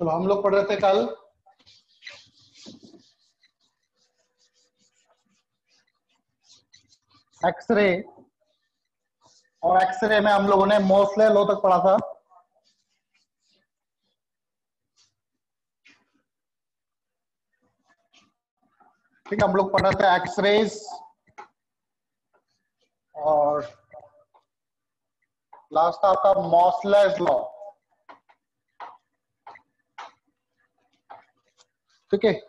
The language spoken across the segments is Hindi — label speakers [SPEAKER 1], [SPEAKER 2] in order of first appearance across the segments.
[SPEAKER 1] चलो, हम लोग पढ़ रहे थे कल। एक्सरे और एक्सरे में हम लोगों ने मोस्ले लो तक पढ़ा था। ठीक है, हम लोग पढ़ रहे थे एक्सरेज और लास्ट आपका मॉसलेस लॉ ठीक है?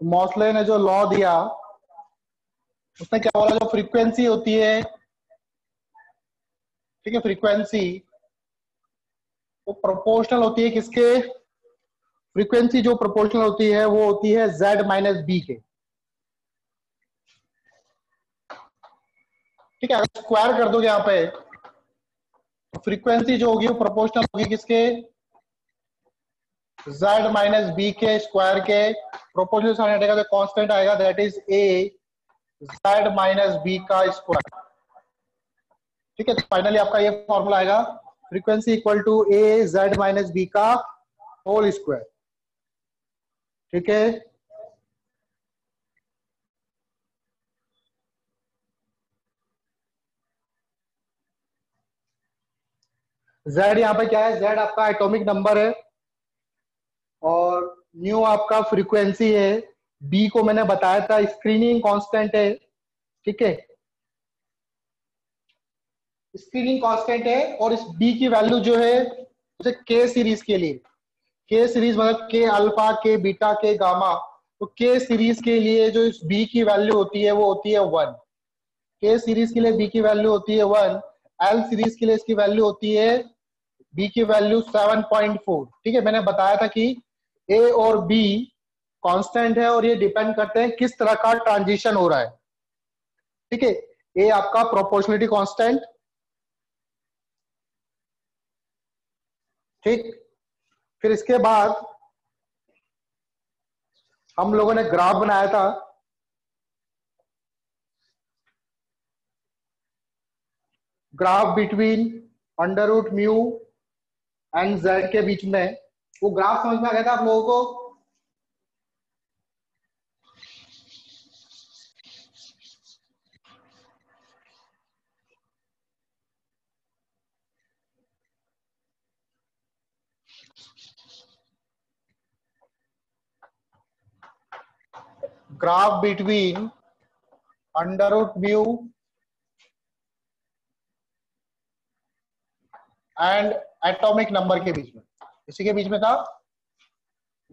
[SPEAKER 1] मॉसले ने जो लॉ दिया उसने क्या बोला? जो फ्रीक्वेंसी होती है, ठीक है फ्रीक्वेंसी वो प्रोपोर्शनल होती है किसके? फ्रीक्वेंसी जो प्रोपोर्शनल होती है, वो होती है z माइनस बी के। ठीक है, अगर स्क्वायर कर दोगे यहाँ पे फ्रीक्वेंसी जो होगी, वो प्रोपोर्शनल होगी किसके? Z माइनस बी के स्क्वायर के प्रोपोर्शनल साइन हटेगा तो कांस्टेंट आएगा that is a, z minus B का स्क्वायर ठीक है तो फाइनली आपका ये फॉर्मूला आएगा frequency equal to A Z minus B का होल स्क्वायर ठीक है? जेड यहाँ पे क्या है? जेड आपका एटॉमिक नंबर है। और न्यू आपका फ्रीक्वेंसी है बी को मैंने बताया था स्क्रीनिंग कांस्टेंट है, ठीक है? स्क्रीनिंग कांस्टेंट है और इस बी की वैल्यू जो है, उसे के सीरीज़ के लिए। के सीरीज़ मतलब के अल्फ़ा के बीटा के गामा तो के सीरीज़ के लिए जो इस बी की वैल्यू होती है, वो होती है वन के सीरीज़ के लिए बी की वैल्यू होती है वन एल सीरीज़ के लिए इसकी वैल्यू होती है बी की वैल्यू सेवन पॉइंट फोर ठीक है, मैंने बताया था कि ए और बी कांस्टेंट है और ये डिपेंड करते हैं किस तरह का ट्रांजिशन हो रहा है। ठीक है? ए आपका प्रोपोर्शनलिटी कांस्टेंट ठीक? फिर इसके बाद हम लोगों ने ग्राफ बनाया था। Graph between under root mu and Z के बीच में। वो ग्राफ समझ में आ गया था आप लोगों को? between under root mu and atomic number के बीच में। इसी के बीच में था?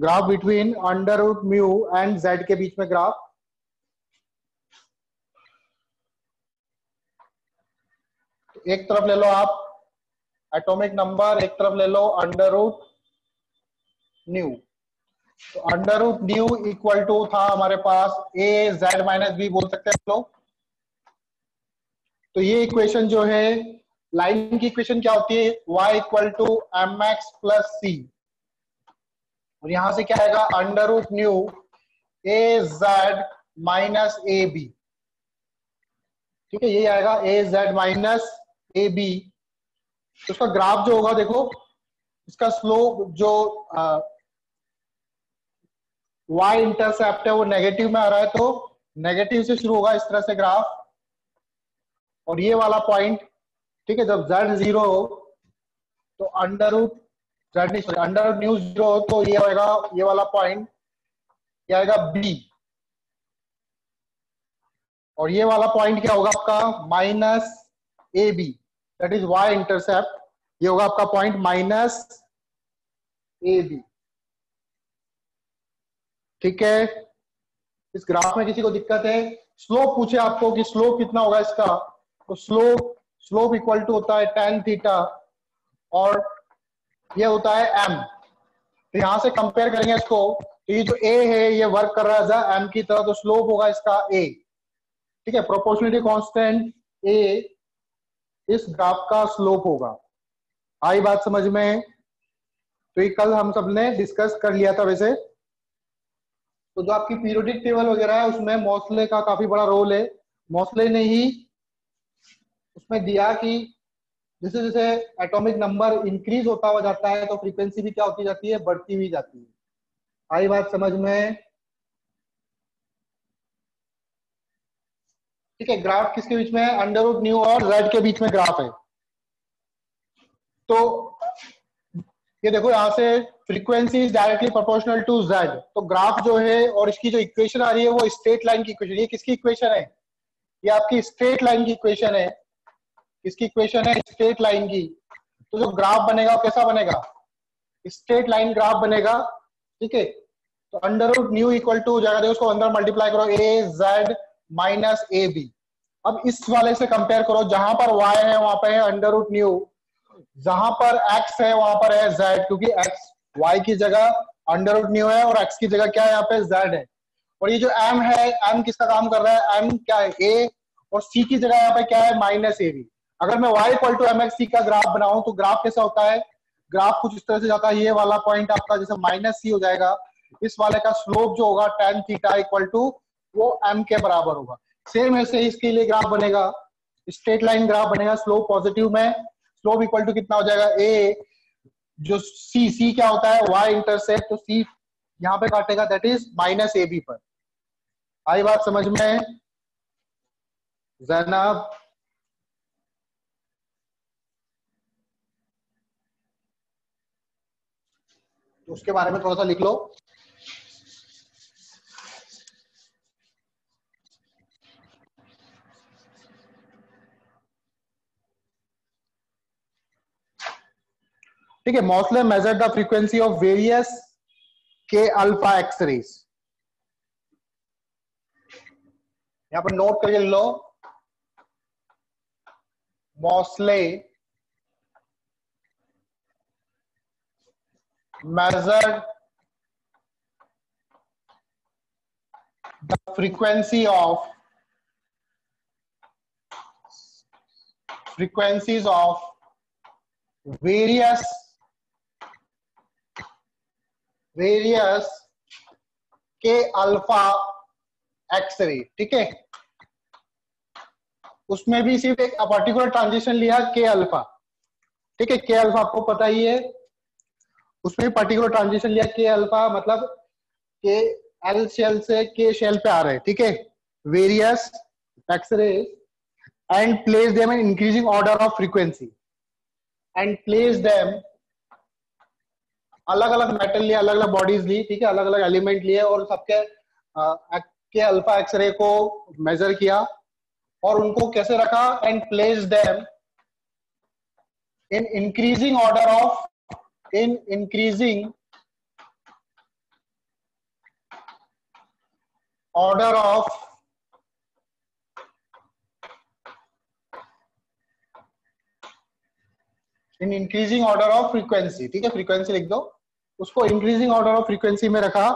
[SPEAKER 1] Graph between under root mu and Z के बीच में ग्राफ। एक तरफ़ ले लो आप, एटॉमिक नंबर, एक तरफ़ ले लो अंडर रूट न्यू। तो under root mu equal to था हमारे पास, ए, जेड माइनस बी बोल सकते हैं लोग। तो ये इक्वेशन जो है लाइन की इक्वेशन क्या होती है? y equal to M X plus C और यहाँ से क्या आएगा? Under root mu A Z minus A B ठीक है ये आएगा A Z minus A B उसका ग्राफ जो होगा, देखो, इसका स्लोप जो y इंटरसेप्ट है, वो नेगेटिव में आ रहा है तो नेगेटिव से शुरू होगा इस तरह से ग्राफ और ये वाला पॉइंट ठीक है, जब z ज़ीरो हो तो under Z under mu zero हो तो ये होगा ये वाला पॉइंट ये आएगा b. और ये वाला पॉइंट क्या होगा आपका? Minus A B that is Y intercept ये होगा आपका पॉइंट माइनस ए बी ठीक है? इस ग्राफ में किसी को दिक्कत है? स्लोप पूछे आपको कि स्लोप कितना होगा इसका? तो स्लोप स्लोप इक्वल टू होता है टेन थीटा और ये होता है एम तो यहाँ से कंपेयर करेंगे इसको तो ये जो ए है, ये वर्क कर रहा है एम की तरह तो स्लोप होगा इसका ए ठीक है प्रोपोर्शनलिटी कांस्टेंट ए इस ग्राफ का स्लोप होगा। आई बात समझ में? तो ये कल हम सबने डिस्कस कर लिया था वैसे। तो जो आपकी पीरियोडिक टेबल वगैरह है, उसमें मौसले का काफ़ी बड़ा रोल है। मौसले ने ही उसमें दिया कि जैसे जैसे एटॉमिक नंबर इंक्रीज होता हुआ जाता है तो फ्रीक्वेंसी भी क्या होती जाती है? बढ़ती हुई जाती है। आई बात समझ में? ठीक है ग्राफ किसके बीच में है? अंडर न्यू और जेड के बीच में ग्राफ है। तो ये देखो, यहाँ से frequency is directly proportional to Z तो ग्राफ जो है और इसकी जो इक्वेशन आ रही है, वो स्ट्रेट लाइन की इक्वेशन ये किसकी इक्वेशन है? ये आपकी स्ट्रेट लाइन की इक्वेशन है। किसकी इक्वेशन है? स्ट्रेट लाइन की। तो जो ग्राफ बनेगा वो कैसा बनेगा? स्ट्रेट लाइन ग्राफ बनेगा, ठीक है? तो under root mu equal to जाएगा उसको अंदर मल्टीप्लाई करो A Z minus A B अब इस वाले से कंपेयर करो, जहाँ पर y है, वहाँ पर है अंडर रूट न्यू जहाँ पर x है, वहाँ पर है z, क्योंकि x, y की जगह अंडर रूट न्यू है और x की जगह क्या है, यहाँ पे z है। और ये जो m है, m किसका काम कर रहा है? M क्या है? A और c की जगह यहाँ पे क्या है? माइनस ए बी अगर मैं y equal to M X C का ग्राफ बनाऊँ तो ग्राफ कैसा होता है? ग्राफ कुछ इस तरह से जाता है, ये वाला पॉइंट आपका जैसे माइनस सी हो जाएगा। इस वाले का स्लोप जो होगा टेन थीटा इक्वल टू वो m के बराबर होगा। सेम ऐसे इसके लिए ग्राफ बनेगा। स्ट्रेट लाइन ग्राफ बनेगा स्लोप पॉजिटिव में। स्लोप इक्वल टू कितना हो जाएगा? ए जो सी सी क्या होता है? वाई इंटरसेप्ट तो सी यहाँ पे काटेगा that is minus A B पर। आई बात समझ में? जैनब उसके बारे में थोड़ा सा लिख लो। ठीक है Moseley measured the frequency of various K alpha X rays यहाँ पर नोट करके लो। Moseley measured the frequency of, frequencies of various various K alpha X ray ठीक है? उसमें भी सिर्फ़ एक पर्टिकुलर ट्रांजिशन लिया के अल्फ़ा ठीक है? के अल्फ़ा आपको पता ही है। उसमें पर्टिकुलर ट्रांजिशन लिया के अल्फ़ा मतलब के एल शेल से के शेल पे आ रहे हैं, ठीक है? Various X ray and place them in increasing order of frequency and place them अलग अलग मेटल लिए अलग अलग बॉडीज ली ठीक है? अलग अलग एलिमेंट लिए और सबके के अल्फ़ा एक्सरे को मेजर किया और उनको कैसे रखा and place them in increasing order of in increasing order of in increasing order of frequency ठीक है? फ्रीक्वेंसी लिख दो। उसको इंक्रीजिंग ऑर्डर ऑफ़ फ्रीक्वेंसी में रखा,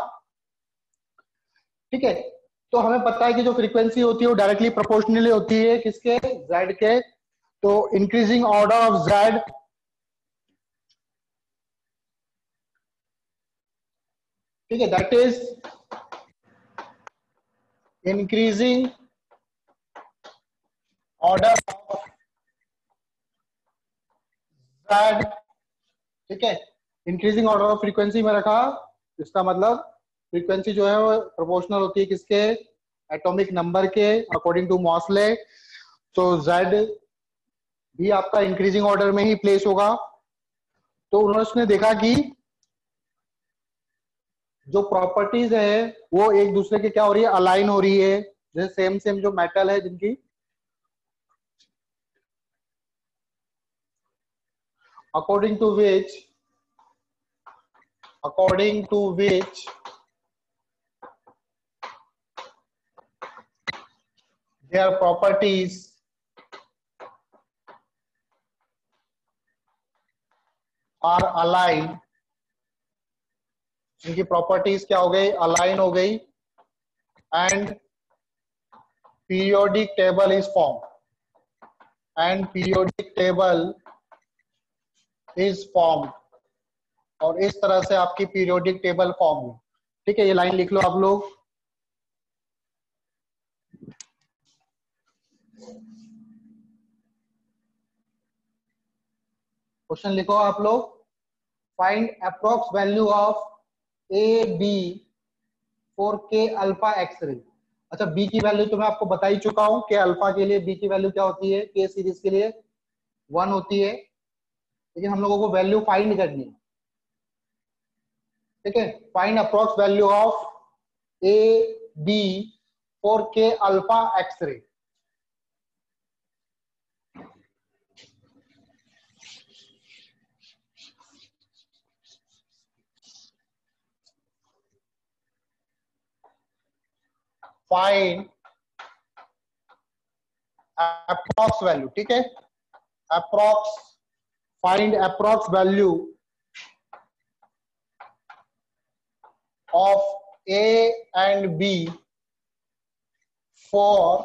[SPEAKER 1] ठीक है? तो हमें पता है कि जो फ्रीक्वेंसी होती है वो डायरेक्टली प्रोपोर्शनली होती है किसके? जेड के। तो इंक्रीजिंग ऑर्डर ऑफ़ जेड ठीक है that is increasing order of ठीक है इंक्रीजिंग ऑर्डर ऑफ़ फ्रीक्वेंसी में रखा, इसका मतलब फ्रीक्वेंसी जो है वो प्रोपोर्शनल होती है किसके? एटॉमिक नंबर के अकॉर्डिंग टू मॉसले तो जेड भी आपका इंक्रीजिंग ऑर्डर में ही प्लेस होगा। तो उन्होंने देखा कि जो प्रॉपर्टीज़ है, वो एक दूसरे के क्या हो रही है? अलाइन हो रही है। जैसे सेम सेम जो मेटल है जिनकी। According to which according to which their properties are aligned इनकी प्रॉपर्टीज़ क्या हो गई? अलाइन हो गई. And periodic table is form and periodic table is form और इस तरह से आपकी पीरियोडिक टेबल फॉर्म हुई। ठीक है, ये लाइन लिख लो आप लोग। क्वेश्चन लिखो आप लोग। Find approx value of A B four K alpha X ray अच्छा बी की वैल्यू तो मैं आपको बता ही चुका हूँ के अल्फ़ा के लिए बी की वैल्यू क्या होती है? के सीरीज़ के लिए वन होती है। लेकिन हम लोगों को वैल्यू फाइंड करनी है। ठीक है? Find approx value of A B four K alpha X ray find approx value ठीक है? Approx find approx value of A and B for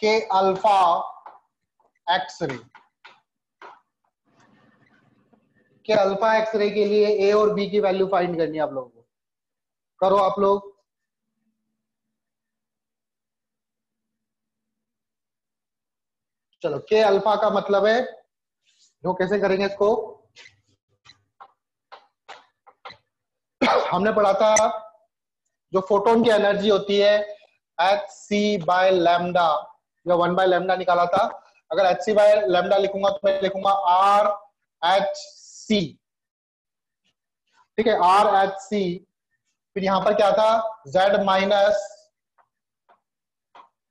[SPEAKER 1] K alpha X ray K alpha x ray के लिए ए और बी की वैल्यू फाइंड करनी है आप लोगों को। करो आप लोग। चलो के अल्फ़ा का मतलब है, जो कैसे करेंगे इसको? हमने पढ़ा था, जो फोटोन की एनर्जी होती है एच सी बाय लैमडा या वन बाय लैमडा निकाला था। अगर एच सी बाय लैमडा लिखूँगा तो मैं लिखूँगा आर एच सी ठीक है आर एच सी फिर यहाँ पर क्या था? जेड माइनस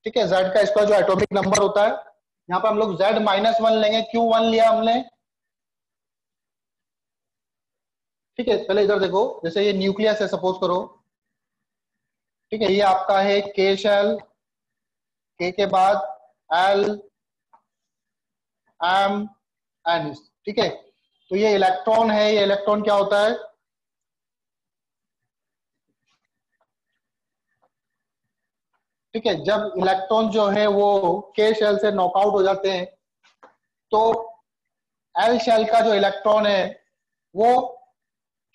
[SPEAKER 1] ठीक है जेड का इसका जो एटॉमिक नंबर होता है यहाँ पर हम लोग z माइनस वन लेंगे क्यू वन लिया हमने। ठीक है, पहले इधर देखो, जैसे ये न्यूक्लियस है सपोज़ करो। ठीक है, ये आपका है के शेल के के बाद एल एम एन ठीक है तो ये इलेक्ट्रॉन है, ये इलेक्ट्रॉन क्या होता है? ठीक है, जब इलेक्ट्रॉन जो है वो के शेल से नॉकआउट हो जाते हैं तो एल शेल का जो इलेक्ट्रॉन है, वो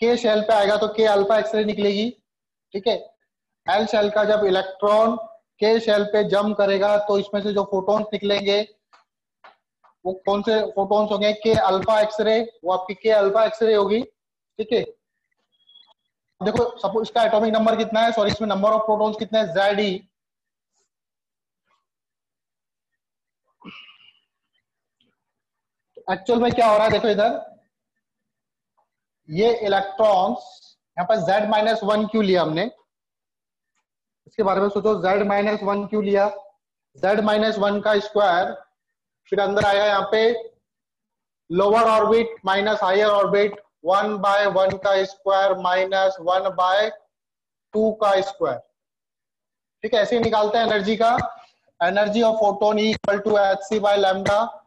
[SPEAKER 1] के शेल पे आएगा तो के अल्फ़ा एक्सरे निकलेगी, ठीक है? एल शेल का जब इलेक्ट्रॉन के शेल पे जम करेगा तो इसमें से जो फोटोन्स निकलेंगे, वो कौन से फोटोन्स होंगे? के अल्फ़ा एक्सरे वो आपकी के अल्फ़ा एक्सरे होगी, ठीक है? देखो सपोज़ इसका एटॉमिक नंबर कितना है? सॉरी इसमें नंबर ऑफ़ प्रोटॉन्स कितने जेड ई एक्चुअल में क्या हो रहा है? देखो इधर। ये इलेक्ट्रॉन्स यहाँ पर z माइनस वन क्यू लिया हमने? इसके बारे में सोचो, z माइनस वन क्यू लिया? z माइनस वन का स्क्वायर फिर अंदर आया यहाँ पे lower orbit minus higher orbit one by one का square minus one by two का स्क्वायर ठीक है, ऐसे ही निकालते हैं एनर्जी का। Energy of photon equal to H C by lambda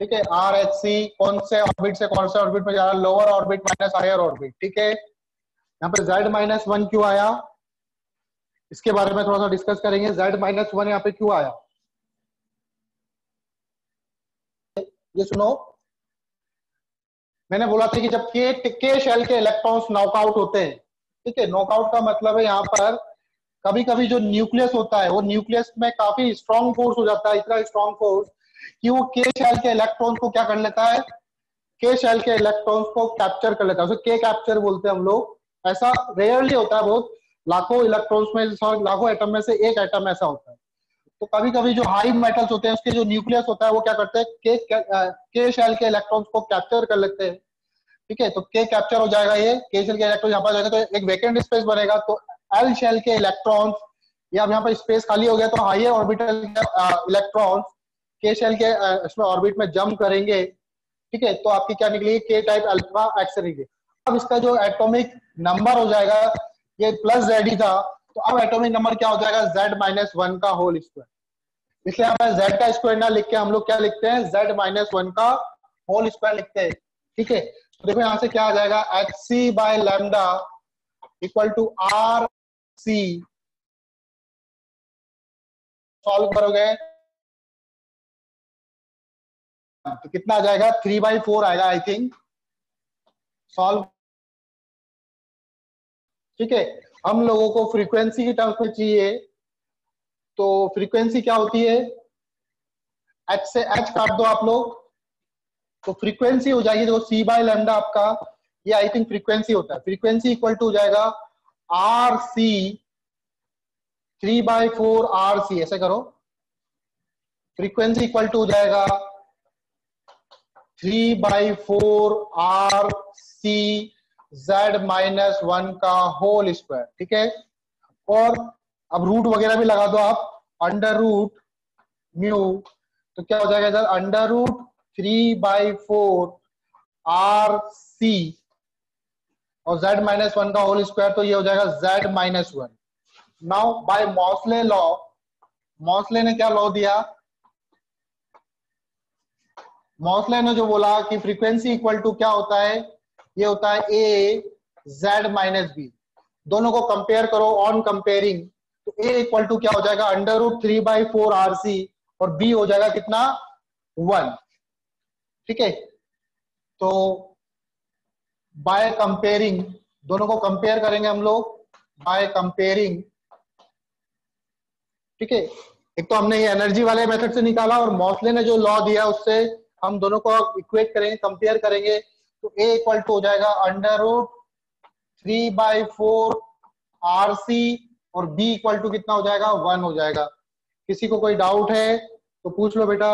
[SPEAKER 1] ठीक है? आर एच सी कौन से ऑर्बिट से, कौन से ऑर्बिट में जा रहा है? Lower orbit minus higher orbit ठीक है? यहाँ पे जेड माइनस वन क्यों आया? इसके बारे में थोड़ा सा डिस्कस करेंगे। जेड माइनस वन यहाँ पे क्यों आया? ये सुनो। मैंने बोला था कि जब के के शेल के इलेक्ट्रॉन्स नॉकआउट होते हैं, ठीक है? नॉकआउट का मतलब है यहाँ पर कभी कभी जो न्यूक्लियस होता है, वो न्यूक्लियस में काफ़ी स्ट्रॉन्ग फोर्स हो जाता है, इतना स्ट्रॉन्ग फोर्स कि वो के शैल के इलेक्ट्रॉन्स को क्या कर लेता है? के शेल के इलेक्ट्रॉन्स को कैप्चर कर लेता है। उसे के कैप्चर बोलते हैं हम लोग। ऐसा रेयरली होता है बहुत। लाखों इलेक्ट्रॉन्स में लाखों एटम में से एक एटम ऐसा होता है। तो कभी कभी जो हाई मेटल्स होते हैं, उसके जो न्यूक्लियस होता है, वो क्या करते हैं? के के शेल के इलेक्ट्रॉन्स को कैप्चर कर लेते हैं। ठीक है? तो के कैप्चर हो जाएगा ये। के शेल के इलेक्ट्रॉन यहाँ पर जाएगा तो एक वैकेंट स्पेस बनेगा। तो एल शेल के इलेक्ट्रॉन्स या यहाँ पर स्पेस खाली हो गया तो हाइयर ऑर्बिटल इलेक्ट्रॉन्स के शेल के इसमें ऑर्बिट में जम करेंगे, ठीक है? तो आपकी क्या निकलेगी? के टाइप अल्फ़ा एक्स निकलेगी अब इसका जो एटॉमिक नंबर हो जाएगा, ये प्लस जेड ही था तो अब एटॉमिक नंबर क्या हो जाएगा? जेड माइनस वन का होल स्क्वायर इसलिए हमें जेड का स्क्वायर ना लिख के हम लोग क्या लिखते हैं? जेड माइनस वन का होल स्क्वायर लिखते हैं, ठीक है? तो देखो यहाँ से क्या आ जाएगा? H C by lambda equal to R C solve करोगे। तो कितना आ जाएगा? थ्री बाई फोर आएगा आई थिंक सॉल्व ठीक है? हम लोगों को फ्रीक्वेंसी की टर्म्स में चाहिए। तो फ्रीक्वेंसी क्या होती है? एच से एच काट दो आप लोग। तो फ्रीक्वेंसी हो जाएगी, देखो सी बाय लेमडा आपका, ये आई थिंक फ्रीक्वेंसी होता है। फ्रीक्वेंसी इक्वल टू हो जाएगा R C three by four R C ऐसे करो। फ्रीक्वेंसी इक्वल टू हो जाएगा three by four R C Z minus one का होल स्क्वायर ठीक है? और अब रूट वगैरह भी लगा दो आप अंडर रूट म्यू तो क्या हो जाएगा इधर? Under root three by four R C और z माइनस वन का होल स्क्वायर तो ये हो जाएगा z minus one now by Moseley law Moseley ने क्या लॉ दिया? मॉसले ने जो बोला कि फ्रीक्वेंसी इक्वल टू क्या होता है? ये होता है ए जेड माइनस बी दोनों को कंपेयर करो ऑन कंपेयरिंग तो ए इक्वल टू क्या हो जाएगा? Under root three by four R C और बी हो जाएगा कितना? वन ठीक है? तो बाय कंपेयरिंग दोनों को कंपेयर करेंगे हम लोग। बाय कंपेयरिंग ठीक है? एक तो हमने ये एनर्जी वाले मेथड से निकाला और मॉसले ने जो लॉ दिया उससे हम दोनों को इक्वेट करेंगे कंपेयर करेंगे तो ए इक्वल टू हो जाएगा under root three by four R C और बी इक्वल टू कितना हो जाएगा? वन हो जाएगा। किसी को कोई डाउट है तो पूछ लो बेटा।